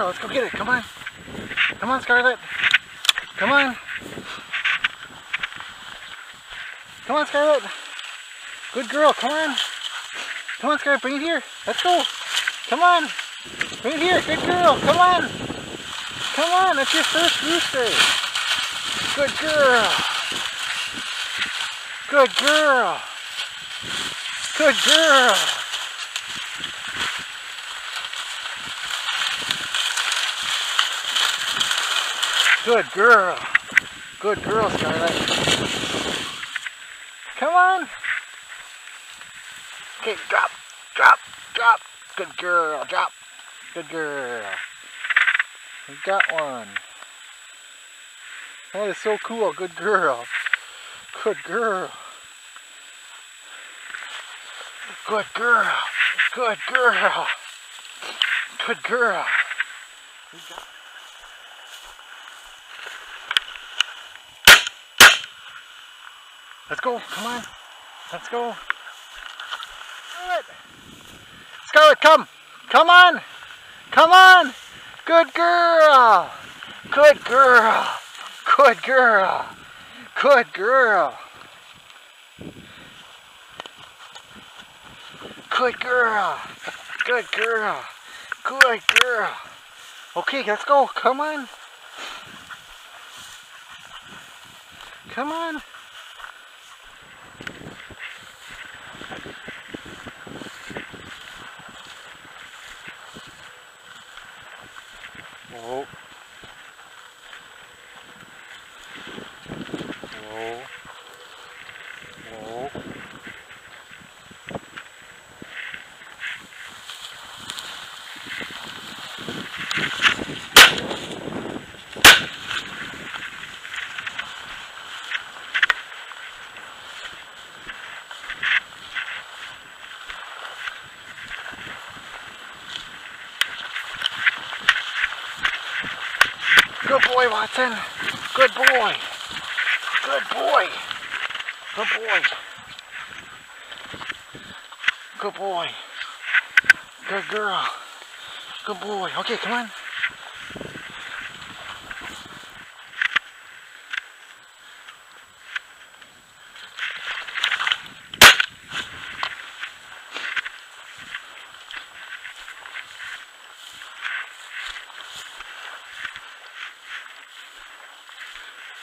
girl. Let's go get it. Come on. Come on, Scarlett. Come on. Come on, Scarlett. Good girl. Come on. Come on, Scarlett. Bring it here. Let's go. Come on. Bring it here. Good girl. Come on. Come on. That's your first rooster. Good girl. Good girl. Good girl. Good girl. Good girl, Scarlett. Come on. Okay, drop, drop, drop. Good girl, drop. Good girl. We got one. That is so cool. Good girl. Good girl. Good girl. Good girl. Good girl. We got Let's go. Come on. Let's go. Scarlett. Scarlett, come. Come on. Come on. Good girl. Good girl. Good girl. Good girl. Good girl. Good girl. Good girl. Okay, let's go. Come on. Come on. Vou boy, Watson. Good boy. Good boy. Good boy. Good boy. Good girl. Good boy. Okay, come on.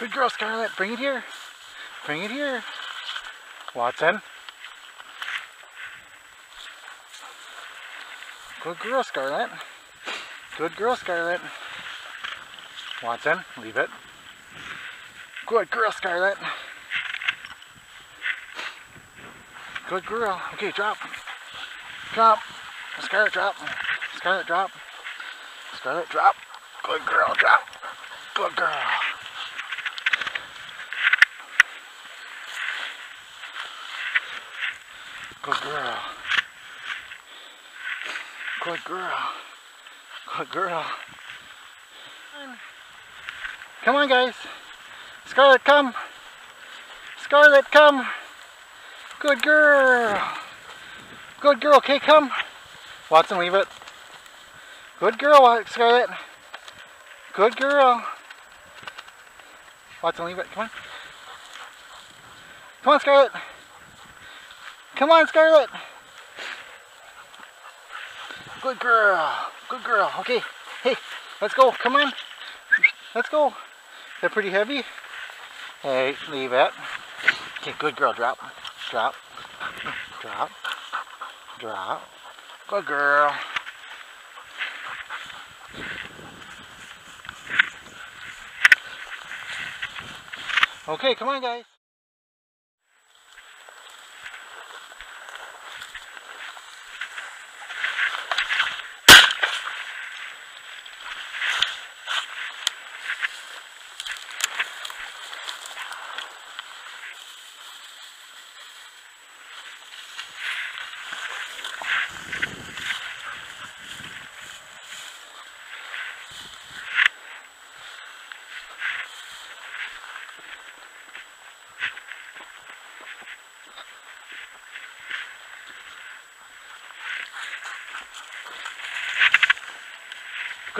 Good girl, Scarlett. Bring it here. Bring it here. Watson. Good girl, Scarlett. Good girl, Scarlett. Watson, leave it. Good girl, Scarlett. Good girl. Okay, drop. Drop. Scarlett, drop. Scarlett, drop. Scarlett, drop. Good girl, drop. Good girl. Good girl. Good girl. Good girl. Come on, guys. Scarlett, come. Scarlett, come. Good girl. Good girl. Okay, come. Watson, leave it. Good girl, Scarlett. Good girl. Watson, leave it. Come on. Come on, Scarlett. Come on, Scarlett. Good girl. Good girl. Okay. Hey, let's go. Come on. Let's go. They're pretty heavy. Hey, leave it. Okay, good girl. Drop. Drop. Drop. Drop. Good girl. Okay, come on, guys.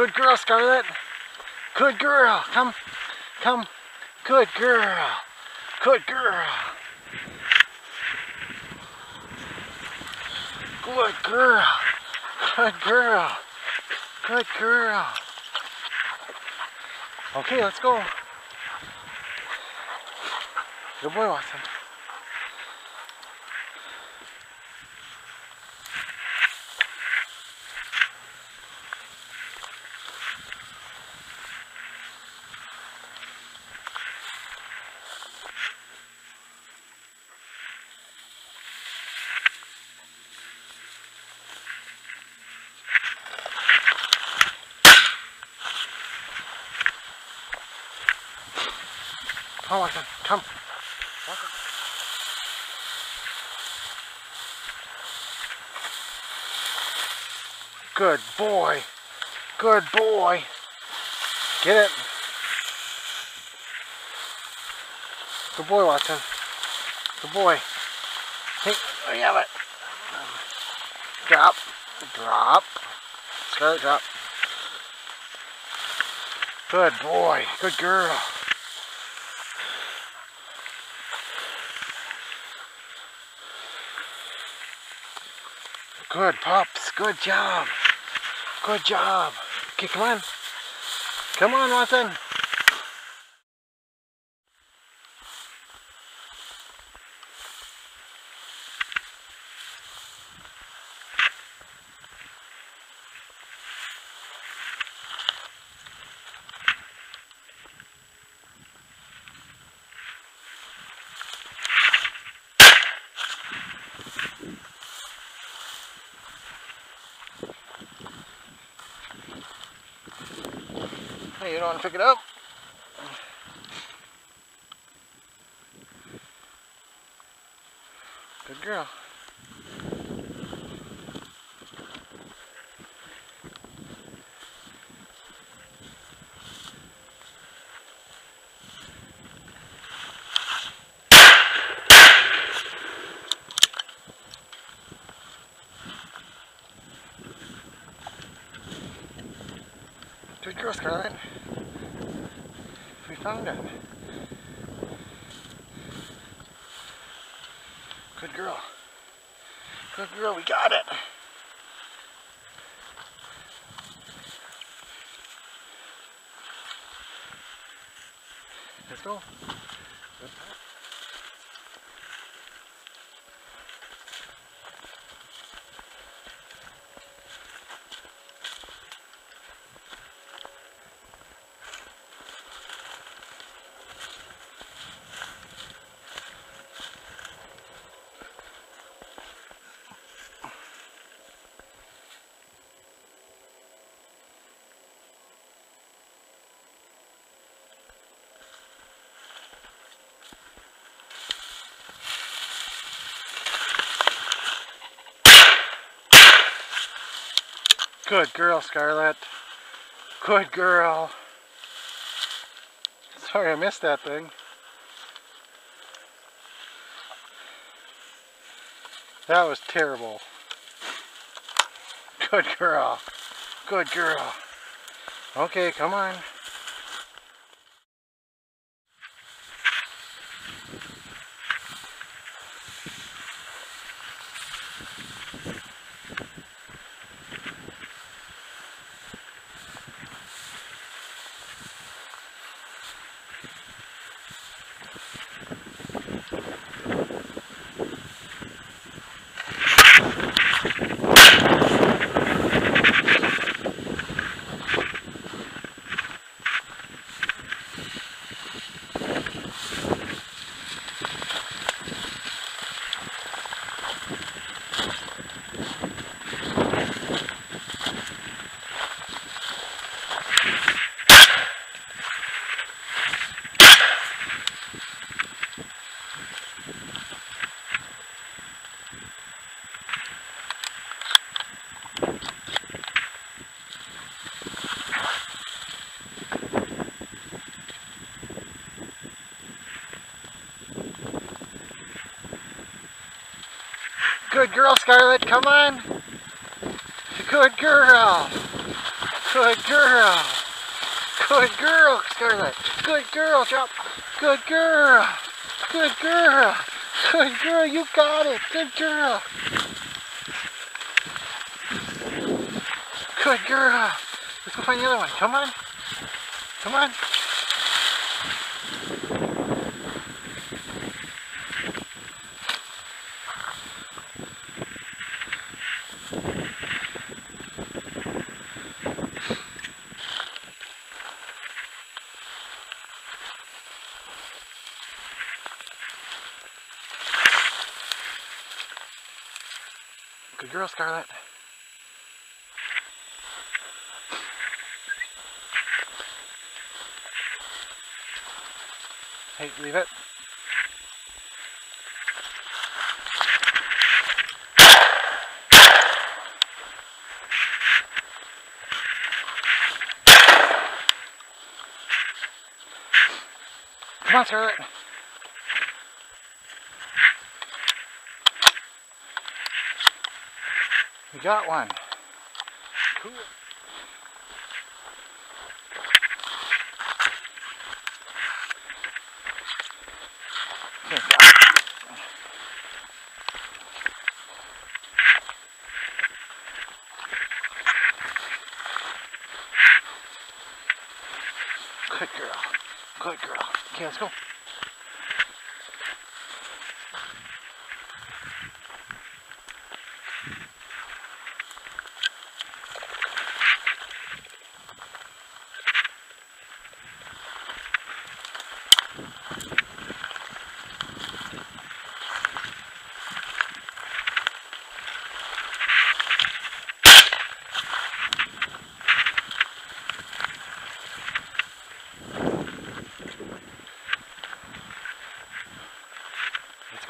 Good girl, Scarlett. Good girl. Come. Come. Good girl. Good girl. Good girl. Good girl. Good girl. Okay, let's go. Good boy, Watson. Come on, Watson. Come. Good boy. Good boy. Get it. Good boy, Watson. Good boy. Hey, you have it. Drop. Drop. Scarlett, drop. Good boy. Good girl. Good pups. Good job. Good job. Okay, come on. Come on, Watson. You don't want to pick it up? Good girl. Good girl, Scarlett. We found it. Good girl. Good girl, we got it. Let's go. Good girl, Scarlett. Good girl. Sorry I missed that thing. That was terrible. Good girl. Good girl. Okay, come on. Scarlett. Come on. Good girl. Good girl. Good girl, Scarlett. Good girl, drop. Good girl. Good girl. Good girl, you got it. Good girl. Good girl. Let's go find the other one. Come on. Come on. Good girl, Scarlett. Hey, leave it. Come on, Scarlett. We got one. Cool. Good girl. Good girl. Okay, let's go.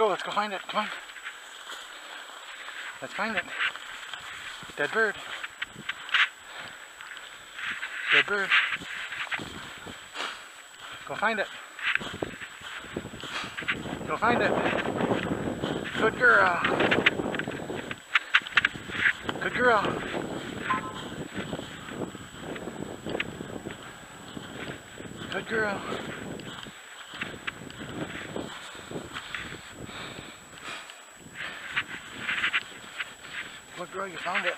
Go, let's go find it. Come on. Let's find it. Dead bird. Dead bird. Go find it. Go find it. Good girl. Good girl. Good girl. Good girl, you found it.